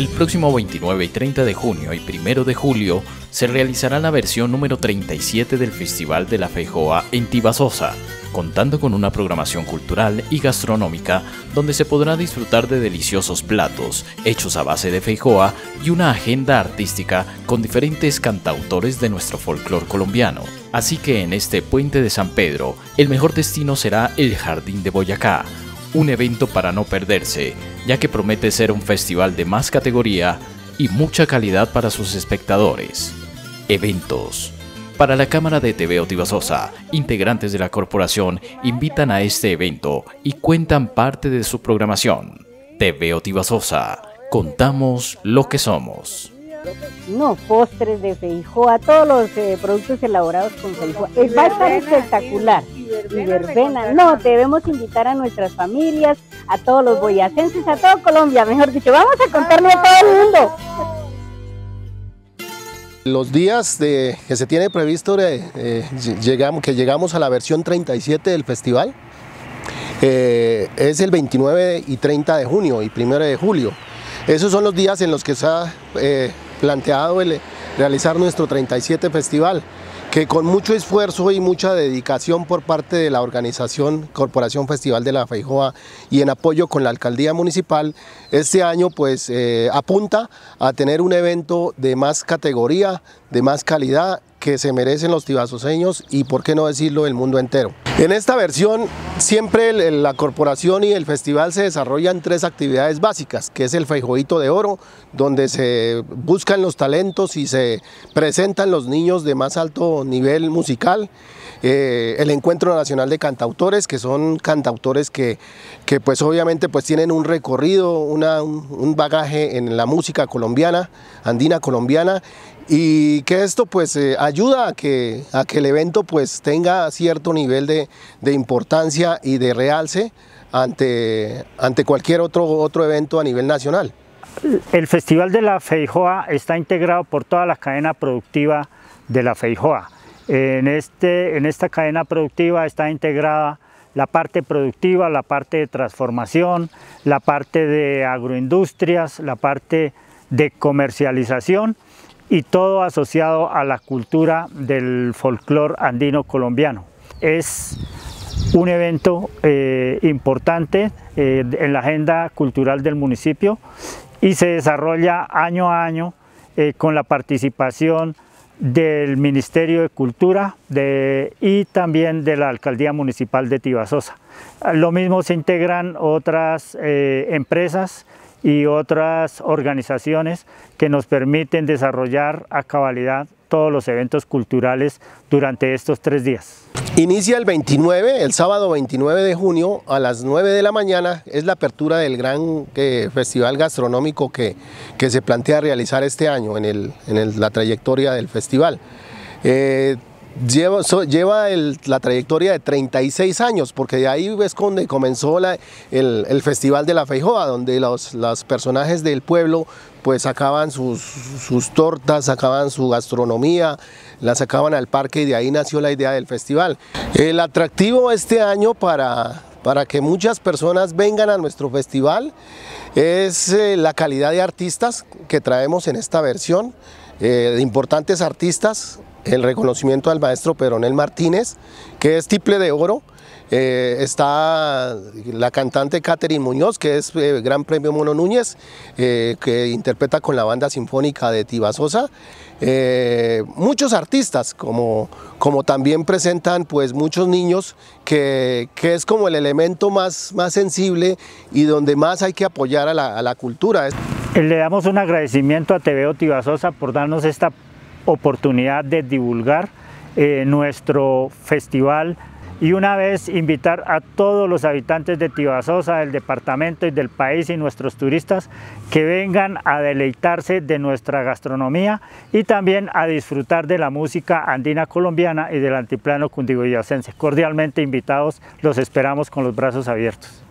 El próximo 29 y 30 de junio y 1 de julio se realizará la versión número 37 del Festival de la Feijoa en Tibasosa, contando con una programación cultural y gastronómica donde se podrá disfrutar de deliciosos platos hechos a base de feijoa y una agenda artística con diferentes cantautores de nuestro folclore colombiano. Así que en este puente de San Pedro, el mejor destino será el Jardín de Boyacá, un evento para no perderse, ya que promete ser un festival de más categoría y mucha calidad para sus espectadores. Eventos para la Cámara de TV Otivasosa, integrantes de la corporación invitan a este evento y cuentan parte de su programación. TV Otivasosa, contamos lo que somos. No, postres de feijoa, todos los eh, productos elaborados con feijoa. va a estar espectacular. Y verbena. No, debemos invitar a nuestras familias, a todos los boyacenses, a todo Colombia, mejor dicho. Vamos a contarle a todo el mundo. Los días de, que se tiene previsto eh, llegamos, que llegamos a la versión 37 del festival eh, es el 29 y 30 de junio y 1 de julio. Esos son los días en los que se ha eh, planteado el, realizar nuestro 37 festival que con mucho esfuerzo y mucha dedicación por parte de la organización Corporación Festival de la Feijoa y en apoyo con la Alcaldía Municipal, este año pues eh, apunta a tener un evento de más categoría, de más calidad que se merecen los tibasoseños y por qué no decirlo el mundo entero. En esta versión siempre la corporación y el festival se desarrollan tres actividades básicas, que es el feijoito de oro, donde se buscan los talentos y se presentan los niños de más alto nivel musical, eh, el Encuentro Nacional de Cantautores, que son cantautores que, que pues obviamente pues tienen un recorrido, una, un bagaje en la música colombiana, andina colombiana, y que esto pues eh, ayuda a que, a que el evento pues tenga cierto nivel de, importancia y de realce ante, ante cualquier otro, otro evento a nivel nacional. El Festival de la Feijoa está integrado por toda la cadena productiva de la Feijoa. En, este, en esta cadena productiva está integrada la parte productiva, la parte de transformación, la parte de agroindustrias, la parte de comercialización y todo asociado a la cultura del folclore andino colombiano. Es un evento eh, importante eh, en la agenda cultural del municipio y se desarrolla año a año eh, con la participación del Ministerio de Cultura y también de la Alcaldía Municipal de Tibasosa. Lo mismo se integran otras empresas y otras organizaciones que nos permiten desarrollar a cabalidad todos los eventos culturales durante estos tres días. Inicia el 29, el sábado 29 de junio a las 9 de la mañana, es la apertura del gran eh, festival gastronómico que, que, se plantea realizar este año en, el, en la trayectoria del festival. Eh, lleva, lleva la trayectoria de 36 años, porque de ahí es donde comenzó el, Festival de la Feijoa, donde los, personajes del pueblo pues sacaban sus, tortas, sacaban su gastronomía, la sacaban al parque y de ahí nació la idea del festival. El atractivo este año para, para que muchas personas vengan a nuestro festival es eh, la calidad de artistas que traemos en esta versión, eh, de importantes artistas, el reconocimiento al maestro Peronel Martínez, que es triple de oro. Eh, está la cantante Catherine Muñoz, que es eh, Gran Premio Mono Núñez, eh, que interpreta con la banda sinfónica de Tibasosa. muchos artistas, como, como también presentan pues muchos niños, que, que, es como el elemento más, más sensible y donde más hay que apoyar a la, a la cultura. Le damos un agradecimiento a TVO Tibasosa por darnos esta oportunidad de divulgar eh, nuestro festival y una vez invitar a todos los habitantes de Tibasosa, del departamento y del país y nuestros turistas que vengan a deleitarse de nuestra gastronomía y también a disfrutar de la música andina colombiana y del antiplano cundiboyacense. Cordialmente invitados, los esperamos con los brazos abiertos.